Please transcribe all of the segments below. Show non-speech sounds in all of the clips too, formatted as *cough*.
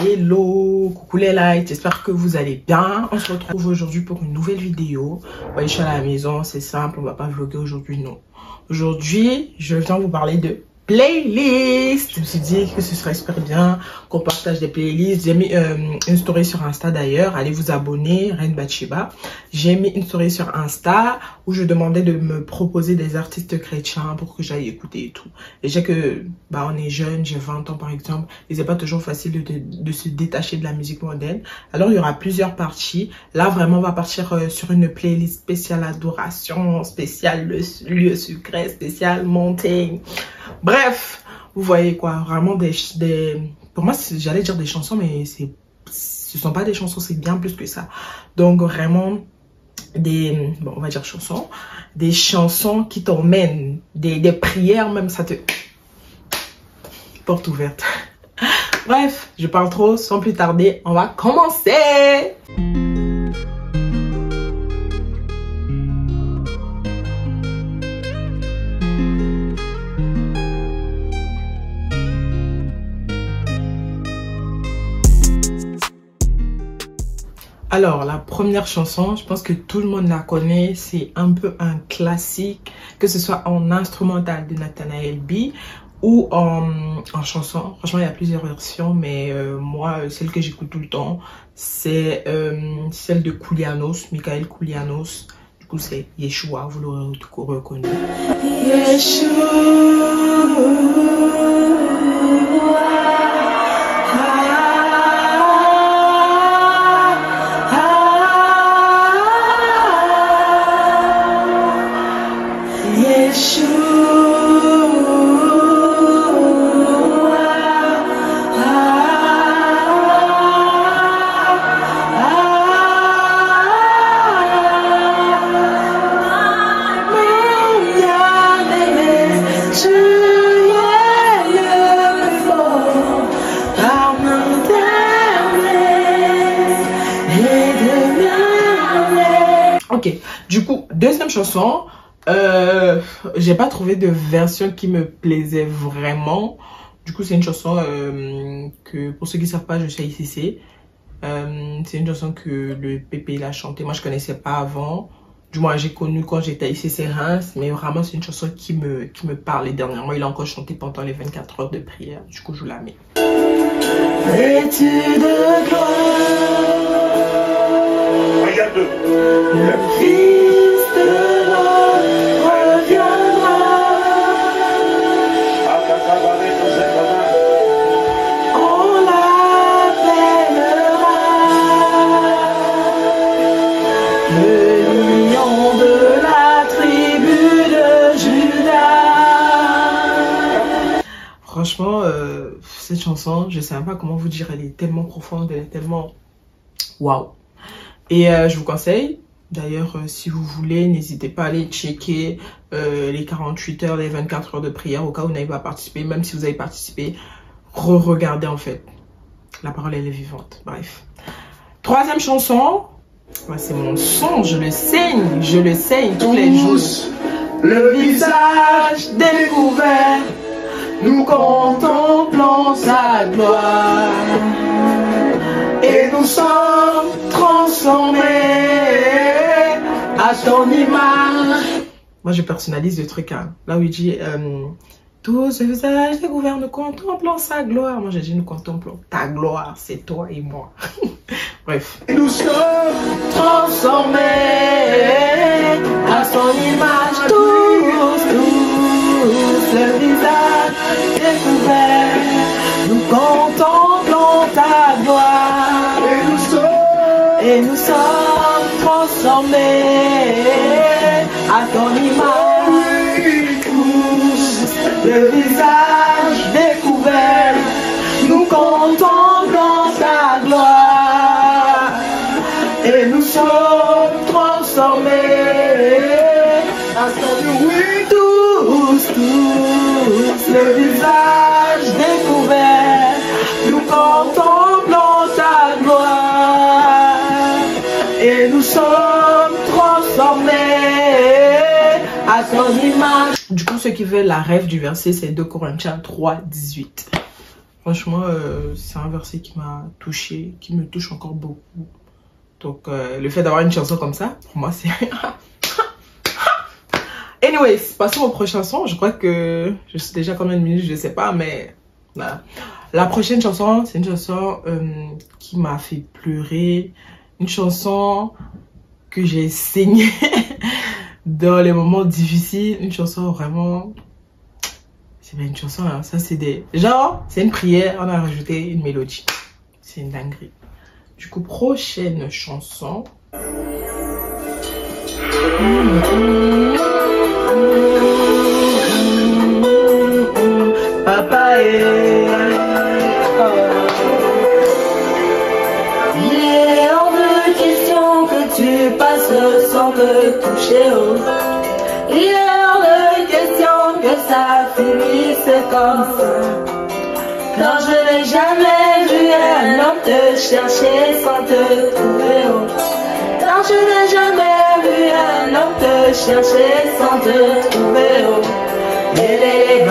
Hello, coucou les lights, j'espère que vous allez bien. On se retrouve aujourd'hui pour une nouvelle vidéo. Ouais, je suis à la maison, c'est simple, on va pas vlogger aujourd'hui, non. Aujourd'hui, je viens vous parler de playlist. Je me suis dit que ce serait super bien qu'on partage des playlists. J'ai mis euh, une story sur Insta d'ailleurs. Allez vous abonner, Reine Bachiba. J'ai mis une story sur Insta où je demandais de me proposer des artistes chrétiens pour que j'aille écouter et tout. Et j'ai que, bah, on est jeune, j'ai 20 ans par exemple. Et c'est pas toujours facile de, de, se détacher de la musique moderne. Alors, il y aura plusieurs parties. Là, vraiment, on va partir euh, sur une playlist spéciale adoration, spéciale le lieu secret, spéciale montagne. Bref, vous voyez quoi, vraiment des... pour moi, j'allais dire des chansons, mais c'est ce sont pas des chansons, c'est bien plus que ça. Donc vraiment, des, bon, on va dire chansons, des chansons qui t'emmènent, des, des prières même, ça te... Porte ouverte. *laughs* Bref, je parle trop, sans plus tarder, on va commencer Alors, la première chanson, je pense que tout le monde la connaît. C'est un peu un classique, que ce soit en instrumental de Nathanael B ou en, chanson. Franchement, il y a plusieurs versions, mais euh, moi, celle que j'écoute tout le temps, c'est euh, celle de Koulianos, Michael Koulianos. Du coup, c'est Yeshua, vous l'aurez reconnu. Yeshua. Chanson, euh, j'ai pas trouvé de version qui me plaisait vraiment. Du coup, c'est une chanson euh, que, pour ceux qui savent pas, je suis ICC. Euh, c'est une chanson que le PP l'a chanté. Moi, je connaissais pas avant. Du moins, j'ai connu quand j'étais à ICC Reims. Mais vraiment, c'est une chanson qui me, qui parle. dernièrement, il a encore chanté pendant les 24 heures de prière. Du coup, je vous la mets. Je sais pas comment vous dire, elle est tellement profonde, elle est tellement waouh. Et euh, je vous conseille, d'ailleurs, euh, si vous voulez, n'hésitez pas à aller checker les 48 heures, les 24 heures de prière au cas où vous n'avez pas participé. Même si vous avez participé, re-regardez en fait. La parole, elle est vivante. Bref. Troisième chanson, c'est mon son, je le saigne, je le saigne tous les jours. Le visage découvert nous contemplons sa gloire et nous sommes transformés à son image. Moi, je personnalise le truc. Hein. Là où il dit euh, Tout ce visage découvert, nous contemplons sa gloire. Moi, j'ai dit Nous contemplons ta gloire, c'est toi et moi. Bref. Et nous sommes transformés à son image, tous, tous, le visage nous contemplons ta gloire. Et nous sommes transformés. À ton oui, tous, tous. Le visage Du coup, ceux qui veulent la rêve du verset, c'est 2 Corinthiens 3, 18. Franchement, euh, c'est un verset qui m'a touché, qui me touche encore beaucoup. Donc, euh, le fait d'avoir une chanson comme ça, pour moi, c'est... *laughs* Anyways, passons aux prochaines chansons. Je crois que je suis déjà combien de minutes, je ne sais pas, mais. La prochaine chanson, c'est une chanson euh, qui m'a fait pleurer. Une chanson que j'ai saigné *laughs* dans les moments difficiles. Une chanson vraiment c'est pas une chanson, hein. ça c'est des... Genre, c'est une prière, on a rajouté une mélodie. C'est une dinguerie. Du coup, prochaine chanson. Chercher sans te trouver. Oh. Non, je n'ai jamais vu un homme te chercher sans te trouver. Oh. Les, les,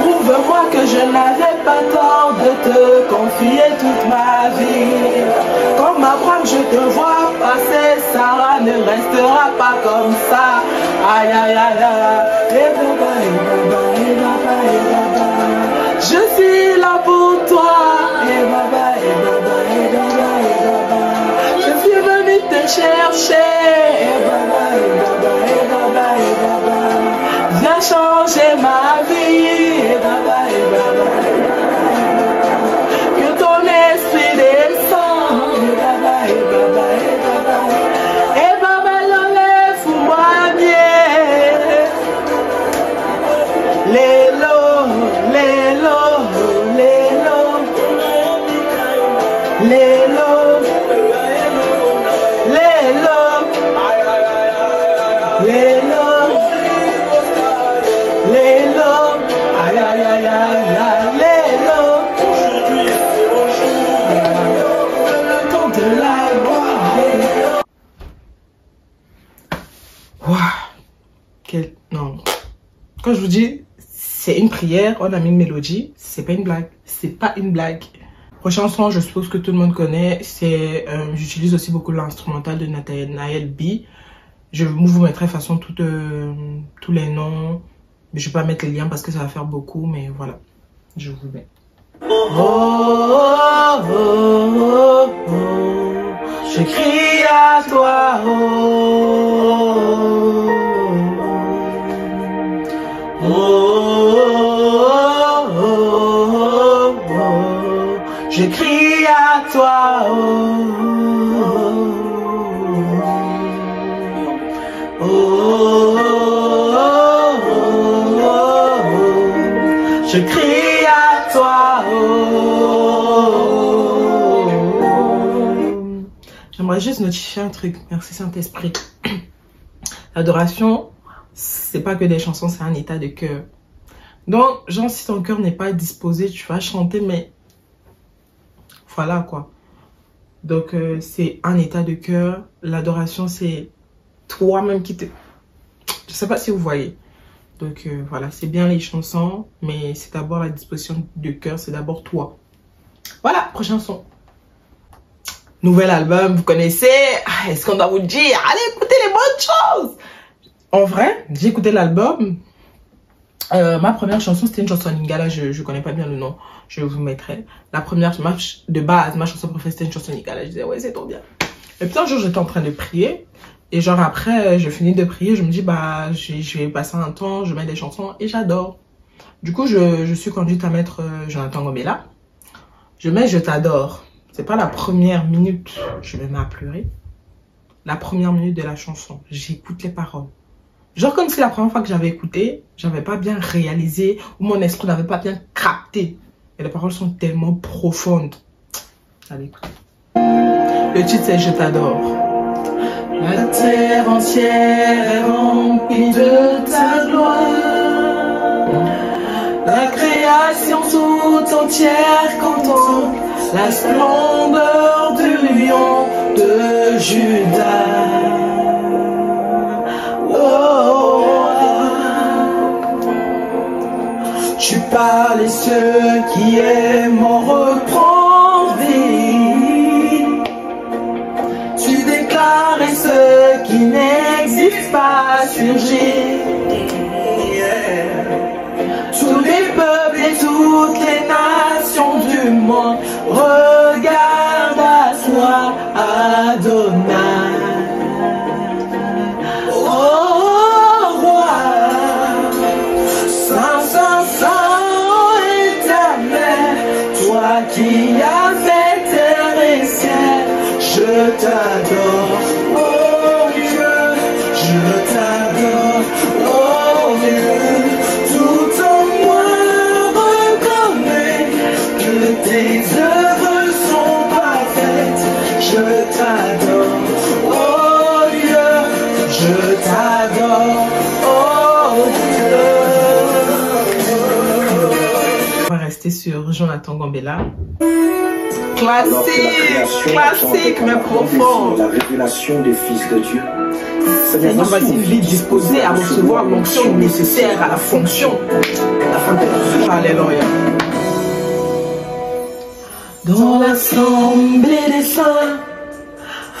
Prouve-moi que je n'avais pas tort de te confier toute ma vie. Comme Abraham, je te vois passer, Sarah ne restera pas comme ça. Aïe, aïe, aïe, aïe. Je suis là pour toi. Je suis venu te chercher. Quand je vous dis, c'est une prière, on a mis une mélodie, c'est pas une blague. C'est pas une blague. Prochaine chanson, je suppose que tout le monde connaît. C'est, euh, j'utilise aussi beaucoup l'instrumental de Nathanael B. Je vous mettrai toute façon tout, euh, tous les noms. Mais je vais pas mettre les liens parce que ça va faire beaucoup, mais voilà. Je vous mets. Oh, oh, oh, je crie à toi, Juste notifier un truc. Merci Saint-Esprit. *clears throat* L'adoration, c'est pas que des chansons, c'est un état de cœur. Donc, genre, si ton cœur n'est pas disposé, tu vas chanter, mais voilà quoi. Donc, euh, c'est un état de cœur. L'adoration, c'est toi-même qui te... Je sais pas si vous voyez. Donc, euh, voilà, c'est bien les chansons, mais c'est d'abord la disposition de cœur, c'est d'abord toi. Voilà, prochaine chanson. Nouvel album, vous connaissez. Ah, Est-ce qu'on doit vous dire Allez écouter les bonnes choses En vrai, j'ai écouté l'album. Euh, ma première chanson, c'était une chanson lingala. Je, je connais pas bien le nom. Je vous mettrai. La première, ma, ch- de base, ma chanson préférée, c'était une chanson lingala. Je disais, ouais, c'est trop bien. Et puis un jour, j'étais en train de prier. Et genre après, je finis de prier. Je me dis, bah, je vais passer un temps, je mets des chansons et j'adore. Du coup, je, je suis conduite à mettre euh, Jonathan Gomela. Je mets Je t'adore. C'est pas la première minute, je me mets à pleurer. La première minute de la chanson, j'écoute les paroles. Genre comme si la première fois que j'avais écouté, j'avais pas bien réalisé ou mon esprit n'avait pas bien capté. Et les paroles sont tellement profondes. Allez, écoutez. Le titre c'est Je t'adore. La terre entière remplie de ta gloire. La création tout entière contemple la splendeur du lion de Judas. Oh. Tu parles et ceux qui aiment en reprendre vie. Tu déclares et ceux qui n'existent pas surgir. Yeah. Tous les peuples et toutes les nations du monde What? Classique, la création classique, mais profond. la révélation des fils de Dieu. Seigneur, vas-y, vite disposé à recevoir l'onction nécessaire à la fonction. La fonction. Alléluia. Dans l'assemblée des saints,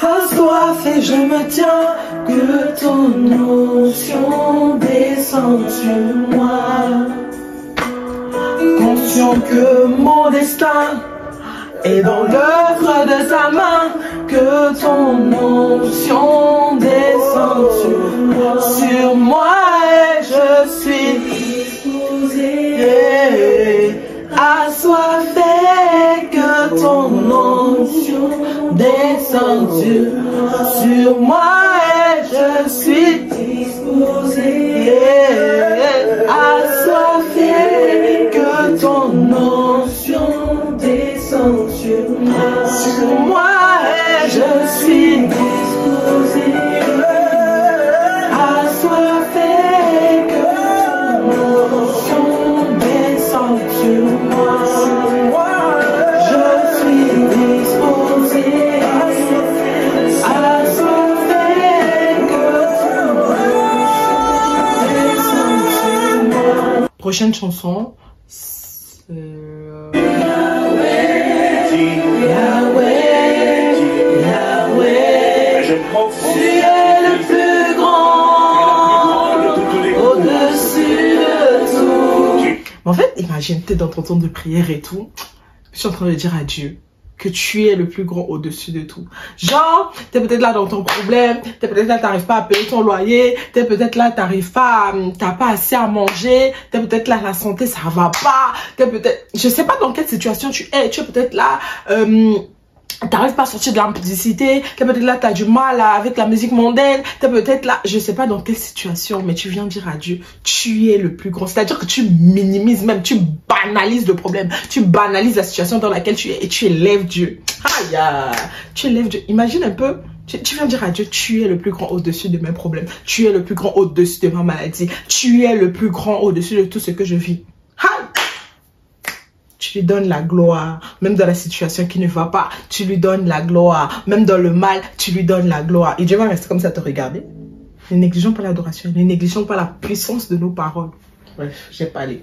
assoif et je me tiens, que ton onction descende sur moi. Que mon destin est dans l'œuvre de sa main, que ton onction descende sur moi. Sur moi et je suis disposé, assoiffé, que ton onction descende. Sur moi et je suis disposé, Sur moi et je suis disposé, assoiffé, que ton onction descende sur moi. Je suis disposé, assoiffé, que ton onction descende sur moi. Prochaine chanson. T'es dans ton temps de prière et tout. Je suis en train de dire à Dieu que tu es le plus grand au-dessus de tout. Genre, t'es peut-être là dans ton problème, t'es peut-être là, t'arrives pas à payer ton loyer, t'es peut-être là, t'arrives pas, à- t'as pas assez à manger, t'es peut-être là, la santé, ça va pas, t'es peut-être, je sais pas dans quelle situation tu es, tu es peut-être là, euh, T'arrives pas à sortir de l'impudicité, t'es peut-être là, t'as du mal à- avec la musique mondaine, t'es peut-être là, je sais pas dans quelle situation, mais tu viens dire à Dieu, tu es le plus grand. C'est-à-dire que tu minimises même, tu banalises le problème, tu banalises la situation dans laquelle tu es et tu élèves Dieu. Aïe, aïe, tu élèves Dieu. Imagine un peu, tu viens dire à Dieu, tu es le plus grand au-dessus de mes problèmes, tu es le plus grand au-dessus de ma maladie, tu es le plus grand au-dessus de tout ce que je vis. Lui donnes la gloire, même dans la situation qui ne va pas, tu lui donnes la gloire, même dans le mal, tu lui donnes la gloire. Et Dieu va rester comme ça à te regarder. Ne négligeons pas l'adoration, ne négligeons pas la puissance de nos paroles. Bref, j'ai. Yahweh,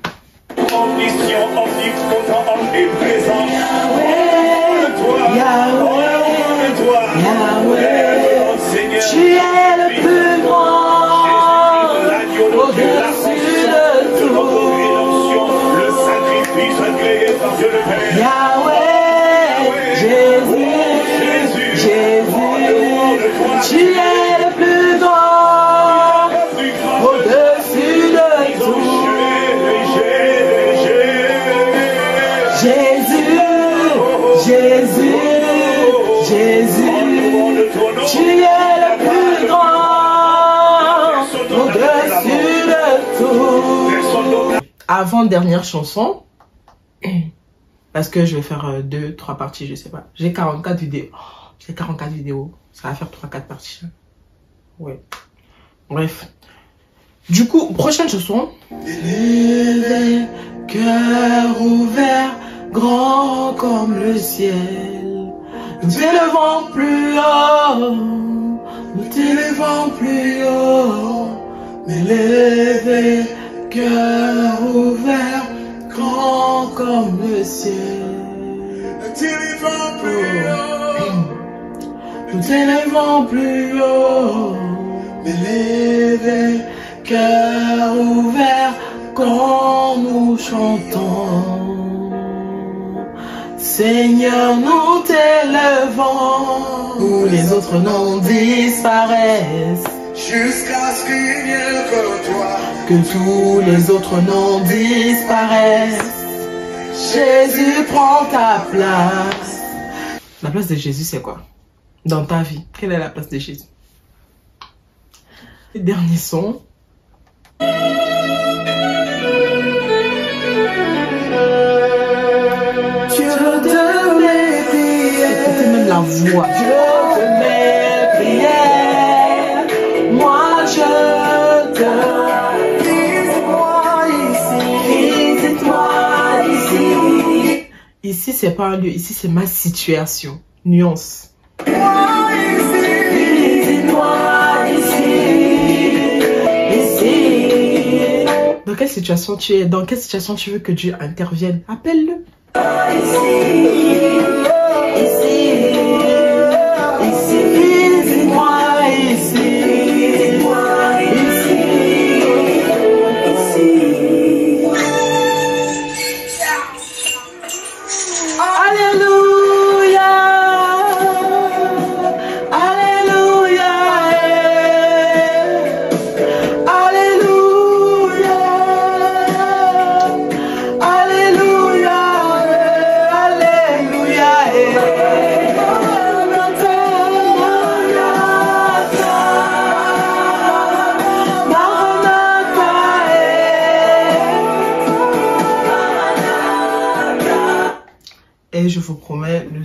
Yahweh. Yahweh, tu es le plus Yahweh, Jésus, Jésus, tu es le plus grand, au-dessus de tout. Jésus, Jésus, Jésus, tu es le plus grand, au-dessus de tout. Avant-dernière chanson, parce que je vais faire euh, deux, trois parties, je sais pas. J'ai 44 vidéos. Oh, J'ai 44 vidéos. Ça va faire 3-4 parties. Ouais. Bref. Du coup, prochaine chanson. Élevé, cœur ouvert, grand comme le ciel. Nous t'élevons plus haut, nous t'élevons plus haut. Élevé, cœur ouvert, grand cieux. Nous t'élevons plus haut. Nous t'élèvons plus haut, élevé, cœur ouvert quand nous chantons. Seigneur, nous t'élevons, où les autres noms disparaissent, Jusqu'à ce qu'il n'y ait que toi. que tous les autres noms disparaissent. Jésus prend ta place. La place de Jésus, c'est quoi? Dans ta vie, quelle est la place de Jésus? Le dernier son. Écoutez même la voix. C'est pas un lieu. Ici, c'est ma situation. Nuance. Dans quelle situation tu es? Dans quelle situation tu veux que Dieu intervienne? Appelle-le.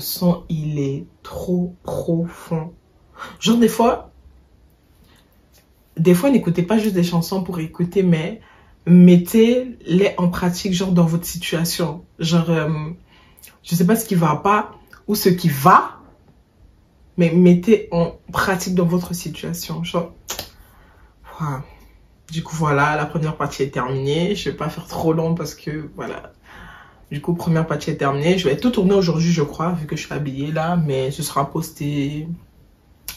Son, il est trop profond. Genre, des fois, des fois, n'écoutez pas juste des chansons pour écouter, mais mettez-les en pratique, genre, dans votre situation. Genre, euh, je sais pas ce qui va pas ou ce qui va, mais mettez en pratique dans votre situation. Genre, voilà. Du coup, voilà, la première partie est terminée. Je vais pas faire trop long parce que, voilà. Du coup, première partie est terminée. Je vais tout tourner aujourd'hui, je crois, vu que je suis habillée là, mais ce sera posté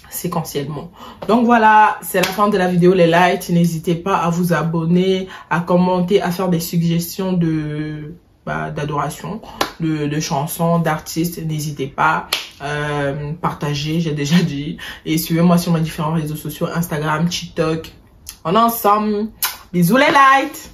séquentiellement. Donc voilà, c'est la fin de la vidéo, les likes. N'hésitez pas à vous abonner, à commenter, à faire des suggestions de bah, d'adoration, de, chansons, d'artistes. N'hésitez pas. Euh, partagez, j'ai déjà dit. Et suivez-moi sur mes différents réseaux sociaux, Instagram, TikTok. On est ensemble. Bisous les lights